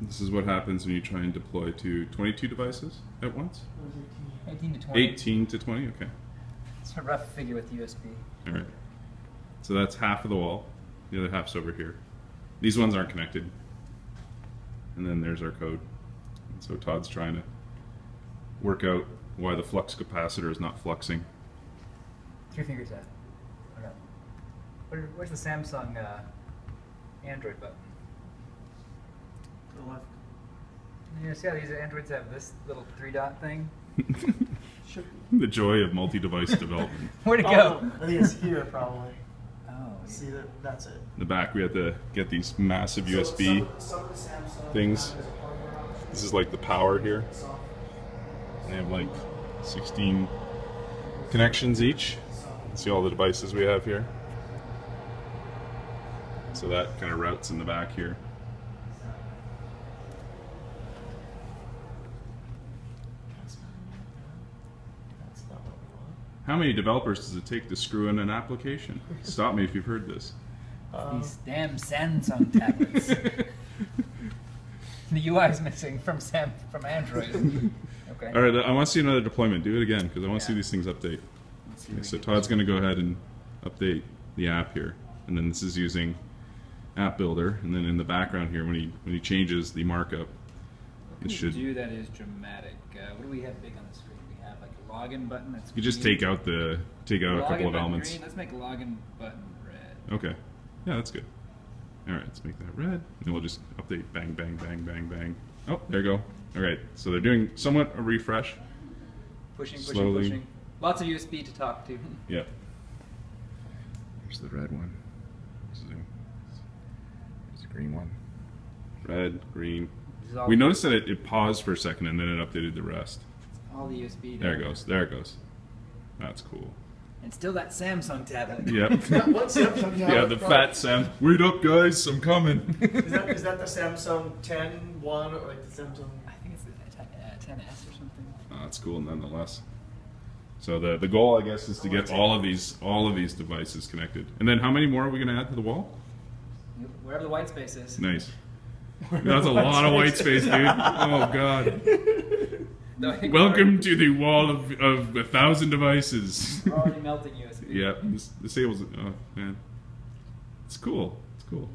This is what happens when you try and deploy to 22 devices at once. 18 to 20. 18 to 20. Okay. It's a rough figure with USB. All right. So that's half of the wall. The other half's over here. These ones aren't connected. And then there's our code. And so Todd's trying to work out why the flux capacitor is not fluxing. Three fingers out. No. Where, where's the Samsung uh, Android button? To the left. You see how these Androids have this little three dot thing? Should the joy of multi-device development. Where'd it Oh, go? I think it's here probably. Oh, See that? That's it. In the back, we have to get these massive So USB. some- some of the things. have a hardware on This is like the power here. it, soft- They have like 16 connections each. See all the devices we have here. So that kind of routes in the back here. That's not it. That's not what we want. How many developers does it take to screw in an application? Stop me if you've heard this. Um, These damn Samsung tablets. the UI is missing from Sam from Android. Okay. All right, I want to see another deployment. Do it again because I want to see these things update. Let's see if Okay, so Todd's going to go ahead and update the app here, and then this is using App Builder, and then in the background here, when he when he changes the markup, it should. do that is dramatic. Uh, what do we have big on the screen? We have like a login button that's. You just green. take out the take out a couple of elements. Green. Let's make login button red. Okay, yeah, that's good. All right, let's make that red, and we'll just update. Bang, bang, bang, bang, bang. Oh, there you go. All right, so they're doing somewhat a refresh. Pushing, pushing, Slowly. pushing. Lots of USB to talk to. Yep. Here's the red one. Zoom. Here's the green one. Red, green. This is all- We noticed that it, it paused for a second and then it updated the rest. All the USB. There it goes. There it goes. That's cool. And still that Samsung tablet. Yep. What's Samsung yeah, the fat Sam. Wait up, guys! I'm coming. Is that, is that the Samsung 10 one or like the Samsung? I think it's a, a, a 10s or something. Ah, oh, that's cool nonetheless. So the the goal, I guess, is to oh, get all of these all of these devices connected. And then how many more are we going to add to the wall? Wherever the white space is. Nice. That's a lot of white space, dude. Oh god. No, Welcome to the wall of, of a thousand devices. We're already melting USB. yeah, this disables it. Oh man, it's cool. It's cool.